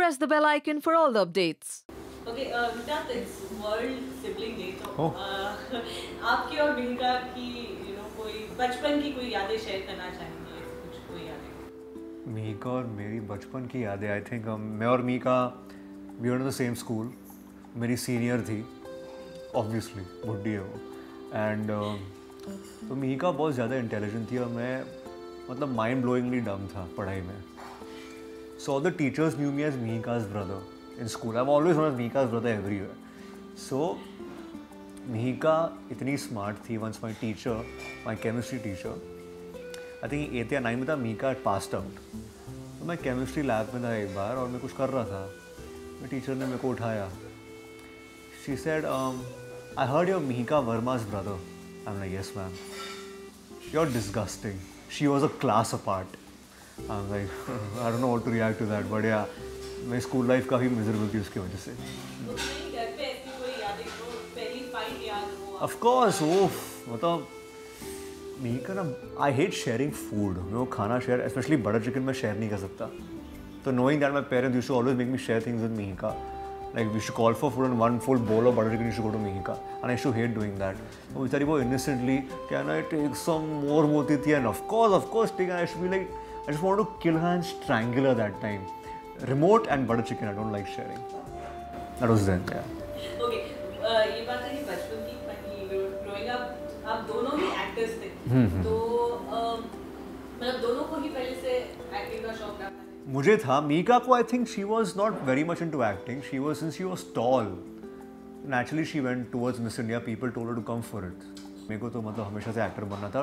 press the bell icon for all the updates. Okay without it's world sibling day तो Oh. uh, आपकी और मिहिका की you know कोई बचपन की कोई यादें शेयर करना चाहेंगे? कुछ कोई यादें? मीका और मेरी बचपन की यादें आई थिंक मैं और Mika we were in the same school मेरी सीनियर थी ऑब्वियसली बुढ़ी है वो. एंड तो मीका बहुत ज़्यादा इंटेलिजेंट थी और मैं मतलब माइंड ब्लोइंगली डम था पढ़ाई में. So the teachers knew me as Mika's brother in school I always known as Mika's brother everywhere so Mika इतनी स्मार्ट थी once my teacher my chemistry teacher I think eighth या nine में था Mika passed out तो मैं chemistry lab में था एक बार और मैं कुछ कर रहा था। मैं टीचर ने मेरे को उठाया। She said I heard your Mika Varma's brother I am like yes ma'am you are disgusting she was a class apart I don't know what to react to that but yeah मेरी school life काफ़ी miserable थी उसकी वजह से। तो नहीं घर पे ऐसी कोई यादें हो पहली फाइट याद हो ऑफ़ कोर्स वो मतलब मी का ना आई हेट शेयरिंग फ़ूड मैं वो खाना शेयर स्पेशली बटर चिकन मैं शेयर नहीं कर सकता। तो knowing that my parents you should always make me share things with me का like we should call for food and one full bowl of butter chicken you should go to me का and I should hate doing that वो बेचारी वो innocently can I take some more बोलती थी and of course of course take I should be like ये बात है बचपन की बाकी ग्रोइंग अप आप दोनों ही एक्टर्स थे। तो मतलब दोनों को ही पहले से एक्टिंग का शौक था। मुझे था मीका को I think she was not very much into acting she was since she was tall naturally she went towards Miss India people told to come for it मेरे को तो मतलब हमेशा से एक्टर बनना था।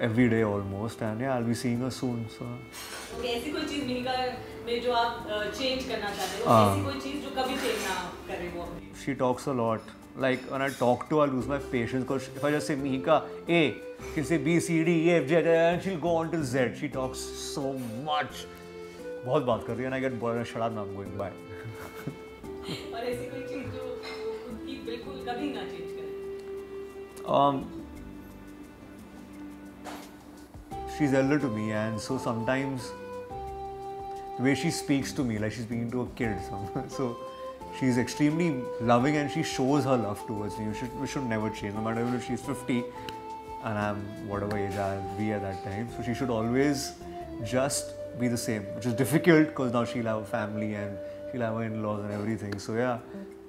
every day almost. And yeah, I'll be seeing her soon. So okay ऐसी कोई चीज़ मिका में जो आप चेंज करना चाहते हो हाँ। ऐसी कोई चीज़ जो कभी चेंज ना करे वो she talks a lot. Like when I talk to her, I lose my patience because if I just say Mihika A, she'll say B, C, D, E, F, G, and she'll go on to Z. She talks so much. बहुत बात करती है and I get bored and shut up I'm going bye. और ऐसी कोई चीज़ जो जो खुद की बिल्कुल कभी ना चेंज करे Um, she's elder to me, and so sometimes the way she speaks to me, like she's speaking to a kid, some, so she's extremely loving and she shows her love towards me. We should, we should never change, no matter if she's 50 and I'm whatever age I'll be at that time. So she should always just be the same, which is difficult because now she'll have a family and she'll have her in-laws and everything. So yeah,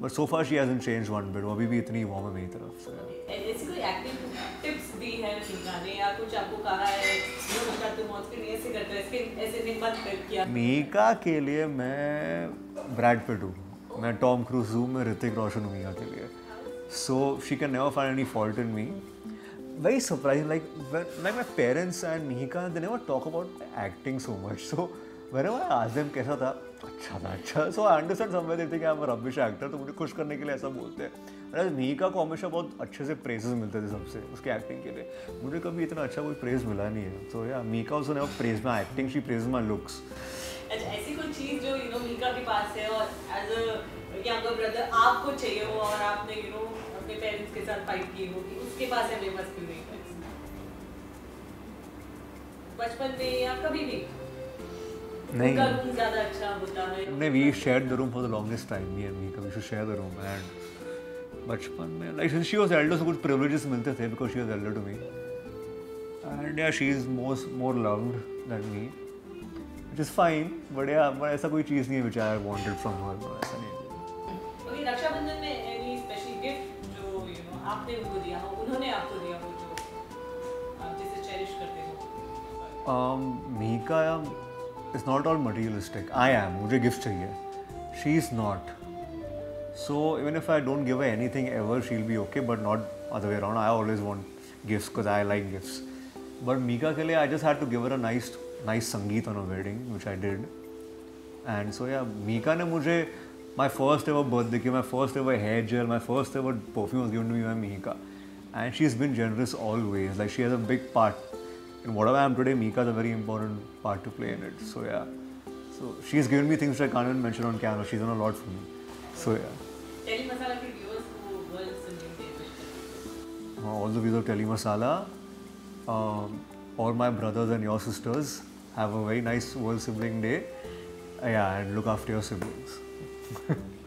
but so far she hasn't changed one bit. वो अभी भी इतनी warm है मेरी तरफ. So yeah. ऐसी कोई acting tips दी है मिका ने या कुछ आपको कहा है, जो मिका तुम ऑन स्क्रीन ऐसे करते हो, इसके ऐसे नहीं मत कर किया। मीका के लिए मैं ब्रैड पिट हूँ। मैं टॉम क्रूज हूँ, मैं ऋतिक रोशन हूँ मीका के लिए। So she can never find any fault in me very surprising like like my parents and Mika they never talk about acting so much so where I आज them कैसा था? अच्छा था अच्छा सो आई अंडरस्टैंड समवेयर देते कि M rubbish actor तो मुझे खुश करने के लिए ऐसा बोलते हैं। अरे मीका को हमेशा बहुत अच्छे से प्रेजेस मिलते थे सबसे उसके एक्टिंग के लिए। मुझे कभी इतना अच्छा कोई प्रेज मिला नहीं है। तो या Mika also never praise my acting she praise my looks ऐसी कोई चीज़ जो यू नो मिका के पास है और एज अ यंगर ब्रदर आपको चाहिए हो और आपने यू नो अपने पेरेंट्स के साथ फाइट की हो कि उसके पास है, मेरे पास क्यों नहीं बचपन में या कभी भी? नहीं। अच्छा है। नहीं we share the room for the longest time me and me कभी शेयर द रूम एंड बचपन में like she was elder so कुछ प्रिविलेजेस मिलते थे because she was elder to me and या she is most more loved than me which is fine but या but ऐसा कोई चीज़ नहीं है which I wanted from her ऐसा नहीं अभी रक्षाबंधन में एनी स्पेशल गिफ्ट जो यू नो आपने उनको दिया हो उन्होंने आपको दिया हो जो आप जिसे चेरिश करते हो? Um, Mika is not all materialistic I am मुझे गिफ्ट चाहिए. She is not so even if I don't give a anything ever she'll be okay but not other way around I always want gift because I like gift but Mika के लिए I just had to give uh a nice sangeet on a wedding which I did and so या मीका ने मुझे my first ever birthday की my first ever hair gel my first ever perfume given to you my Mika and she is been generous always like she has a big part in whatever I am today. Mika is a very important part to play in it. So yeah. So she's given me things that I can't even mention on camera. She's done a lot for me. So yeah. Tele Masala के viewers who were listening they wish. Uh, all the viewers of Tele Masala, um, all my brothers and your sisters, have a very nice World Sibling Day. Uh, yeah, and look after your siblings.